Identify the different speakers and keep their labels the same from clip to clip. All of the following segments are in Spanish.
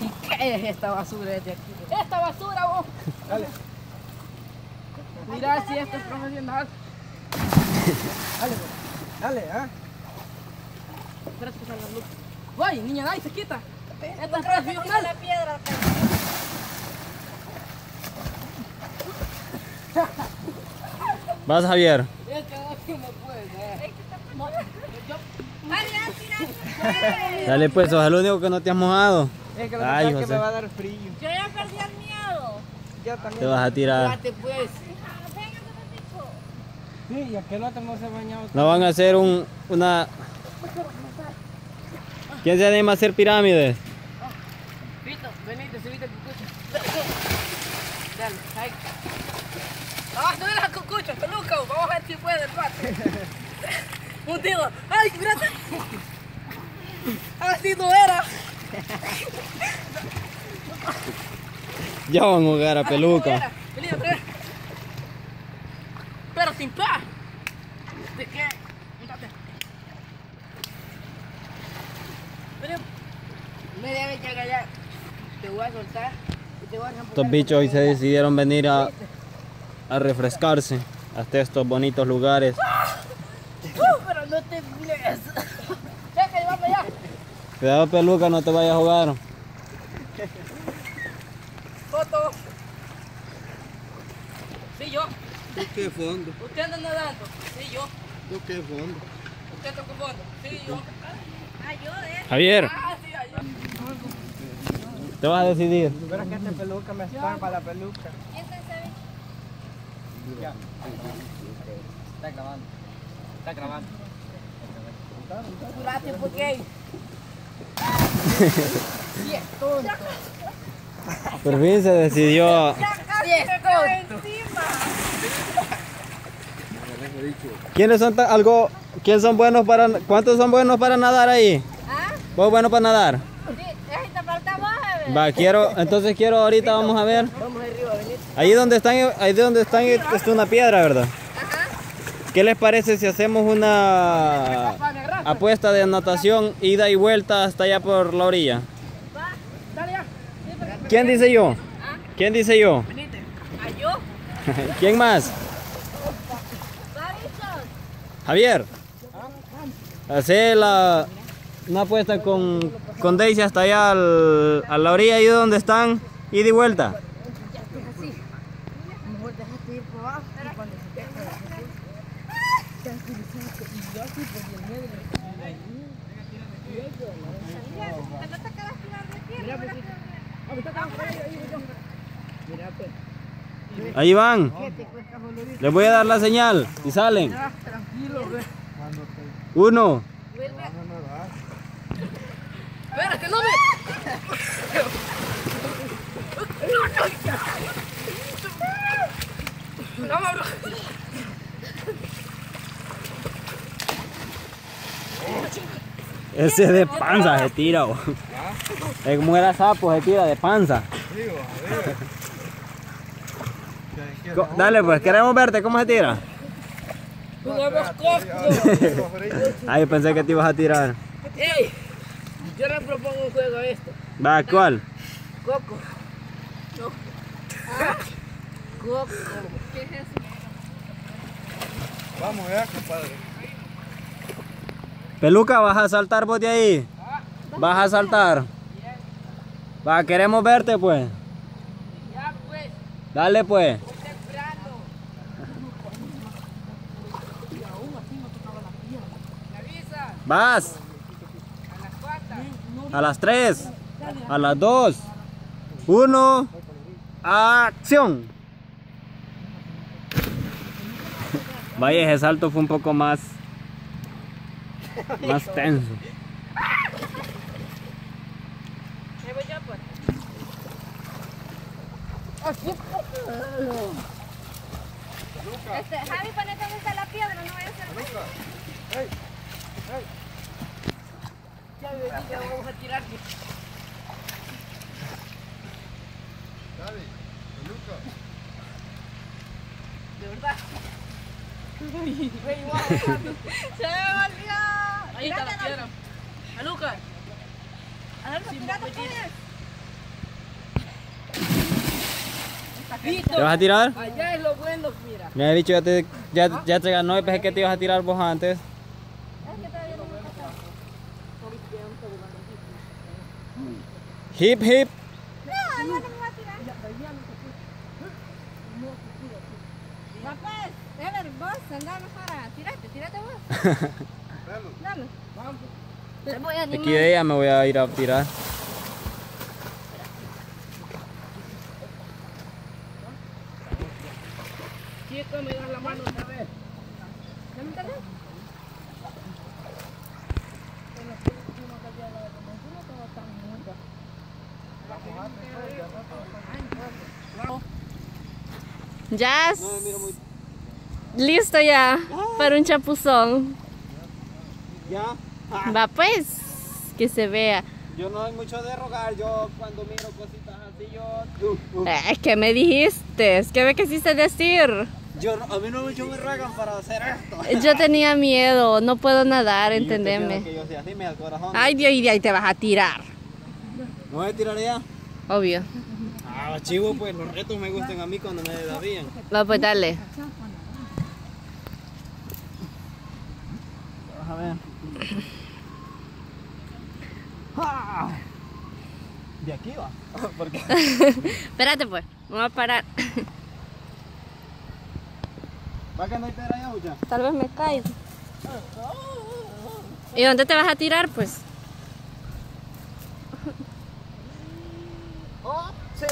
Speaker 1: ¿Y qué es esta basura desde aquí? ¡Esta basura vos!
Speaker 2: Dale.
Speaker 1: Mira si esto es profesional.
Speaker 2: Dale, pues. Dale, ¿ah?
Speaker 1: Espérate que salga la luz. Voy, niña, dai, se quita. Esto es
Speaker 3: la
Speaker 1: profesional.
Speaker 3: piedra.
Speaker 4: Vas Javier. Dale pues, sos el único que no te has mojado.
Speaker 2: Es que lo
Speaker 4: Ay,
Speaker 2: que pasa es que me va a dar frío.
Speaker 3: Yo ya perdí el miedo.
Speaker 2: Ya también.
Speaker 4: Te vas a tirar.
Speaker 1: Pues.
Speaker 2: Sí, y aquel otro no se ha bañado.
Speaker 4: No van a hacer un, una... ¿Quién se anima a hacer pirámides?
Speaker 1: Pito, venite, subite el cucucho. Dale, ahí. Vamos a subir la cucucho, peluca. Vamos a ver si puede el pate. Un tiro. ¡Ay, mírate! Así no era.
Speaker 4: Ya van a jugar a peluca.
Speaker 1: Pero sin paz. ¿De qué? Media vez allá. Te voy a soltar y te voy a dejar
Speaker 4: Estos bichos hoy se decidieron venir a, a refrescarse hasta estos bonitos lugares.
Speaker 1: Uh, pero no te blees. Ya que vamos allá.
Speaker 4: Cuidado peluca, no te vayas a jugar.
Speaker 1: Foto. Sí, yo.
Speaker 2: ¿Qué fondo?
Speaker 1: Usted anda nadando. Sí, yo.
Speaker 2: ¿Qué fondo?
Speaker 1: Usted tocó fondo. Sí, yo.
Speaker 3: Ayude.
Speaker 4: Javier,
Speaker 1: Ah, sí, allá.
Speaker 4: te vas a decidir.
Speaker 2: Pero es que esta peluca me estorba la peluca.
Speaker 3: ¿Quién se sabe?
Speaker 2: Ya. Está grabando. Está grabando.
Speaker 1: Apurate porque. Sí, es tonto.
Speaker 4: Por fin se decidió. ¿Quiénes son algo? ¿Quién son buenos para? ¿Cuántos son buenos para nadar ahí?
Speaker 3: ¿Ah?
Speaker 4: ¿Vos bueno para nadar? Va, quiero, entonces quiero ahorita vamos a ver.
Speaker 1: Vamos arriba.
Speaker 4: Ahí donde están, ahí donde están es una piedra, ¿verdad? ¿Qué les parece si hacemos una apuesta de natación ida y vuelta hasta allá por la orilla? ¿Quién dice yo? ¿Quién dice yo? ¿Quién más? Javier. Hace la una apuesta con, con Daisy hasta allá al- a la orilla ahí donde están, ida y vuelta.
Speaker 1: Mejor déjate ir por abajo. y cuando se te
Speaker 3: Te no te quedas tirando de pie.
Speaker 1: Mira, pues.
Speaker 4: Ahí van. Les voy a dar la señal y salen. Uno.
Speaker 1: Espérate, no me. No,
Speaker 4: Ese de panza se tira. bo. Es como era sapo, se tira de panza. Dale pues, queremos verte, ¿cómo se tira? Ay, pensé que te ibas a tirar.
Speaker 1: Ey, yo le propongo un juego a esto.
Speaker 4: Va, ¿cuál?
Speaker 1: Coco. No. Ah, Coco. ¿Qué es eso?
Speaker 2: Vamos ya, compadre.
Speaker 4: Peluca, vas a saltar vos de ahí. Vas a saltar. Va, queremos verte pues.
Speaker 1: Ya pues,
Speaker 4: Dale pues. Vas.
Speaker 1: A las cuatro.
Speaker 4: A las 3. A las 2. 1. Acción. Vaya, ese salto fue un poco más. Más tenso.
Speaker 3: Me voy yo, pues. Este, Javi, ponete donde la piedra, no vaya a ser.
Speaker 1: Ya me ya vamos a tirar. De verdad. Ve igual, bajando.
Speaker 3: ¡Se me olvidó!
Speaker 1: Ahí está la piedra. Aluca.
Speaker 4: ¿Te vas a tirar?
Speaker 1: Allá es lo bueno, mira.
Speaker 4: Me había dicho, ya te, ya, ¿Ah? ya te ganó y pensé que te ibas a tirar vos antes. Hip, hip.
Speaker 3: No, no, no me voy a tirar. Papá, pues, es hermoso, andá mejor a tirarte, tirate vos. Dame. Te voy a
Speaker 4: Aquí de ella me voy a ir a tirar.
Speaker 1: Chico, me das la mano otra vez.
Speaker 5: Ya. Listo ya para un chapuzón.
Speaker 4: Ya.
Speaker 5: Va pues, que se vea.
Speaker 4: Yo no hay mucho de rogar. Yo cuando miro cositas así, yo.
Speaker 5: Eh, ¿Qué me dijiste? ¿Qué me quisiste decir?
Speaker 4: Yo no- a mí no mucho me ruegan para hacer esto.
Speaker 5: Yo tenía miedo, no puedo nadar, entendeme.
Speaker 4: quiere Que yo sea así, me da el corazón.
Speaker 5: Ay Dios, y de ahí te vas a tirar.
Speaker 4: ¿Me voy a tirar ya?
Speaker 5: Obvio.
Speaker 4: Ah, chivo, pues los retos me gustan a mí cuando me desafían.
Speaker 5: Va pues dale.
Speaker 4: Vamos a ver. ¡Ah! De aquí va. Porque
Speaker 5: Espérate pues, vamos a parar.
Speaker 4: va que no hay piedra allá, mucha.
Speaker 5: Tal vez me caigo. ¿Y dónde te vas a tirar pues?
Speaker 4: Oh, sí.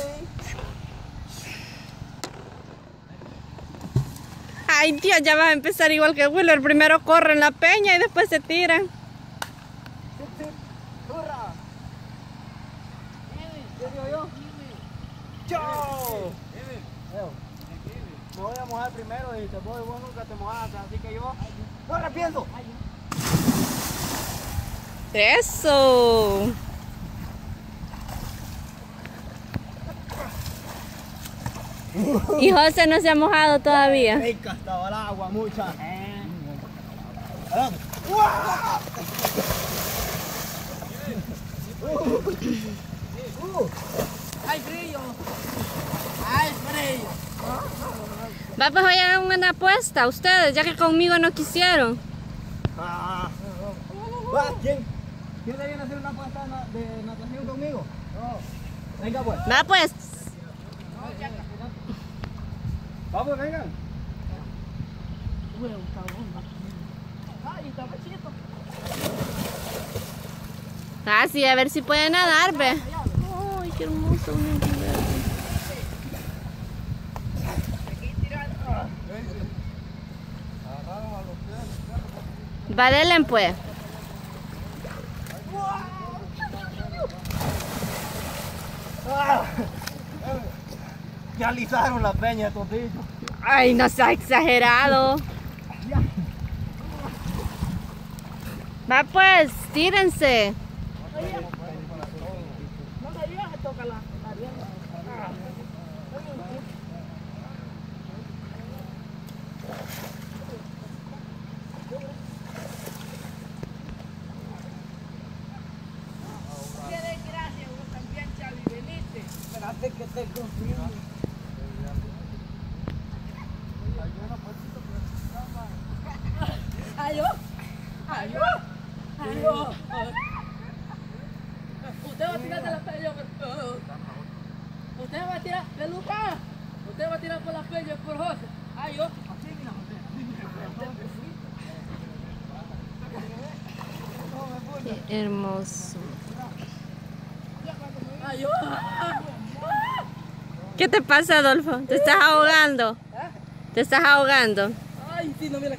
Speaker 5: Ay Dios, ya vas a empezar igual que Wheeler. Primero corren la peña y después se tiran.
Speaker 4: ¡Hurra! ¿Qué digo yo? ¡Chao! Me voy a mojar primero y te voy, vos nunca te mojaste, así que yo no arrepiento.
Speaker 5: Eso. Y José no se ha mojado todavía.
Speaker 4: Rica estaba el agua, mucha.
Speaker 1: ¡Ay, frío! ¡Ay, frío!
Speaker 5: Va, pues hoy hagan una apuesta ustedes, ya que conmigo no quisieron.
Speaker 4: Ah. Va, ¿quién? ¿Quién le viene a hacer una apuesta de na- de natación conmigo? Venga pues.
Speaker 5: Va, pues.
Speaker 4: Vamos, vengan.
Speaker 1: ¡Ay, está machito!
Speaker 5: Ah, sí, a ver si pueden nadar, ve. Ay, qué hermoso. Va, denle, pues.
Speaker 4: Ya alisaron la peña, totillo.
Speaker 5: Ay, no sea exagerado. Va, pues, tírense.
Speaker 1: No me digas que toca la, la arena. Tienes gracias, vos también, Chavi, veniste.
Speaker 2: Espérate que te confirmo.
Speaker 1: ¡Ay, oh! ¡Ay, oh! ¡Ay, oh! Usted va a tirar de la por... Usted va a tirar... ¡Peluca! Usted va a tirar por la peña por José. ¡Ay, oh!
Speaker 5: Qué hermoso. ¿Qué te pasa, Adolfo? ¿Te estás ahogando? ¿Te estás ahogando?
Speaker 1: ¡Ay, sí, no me la...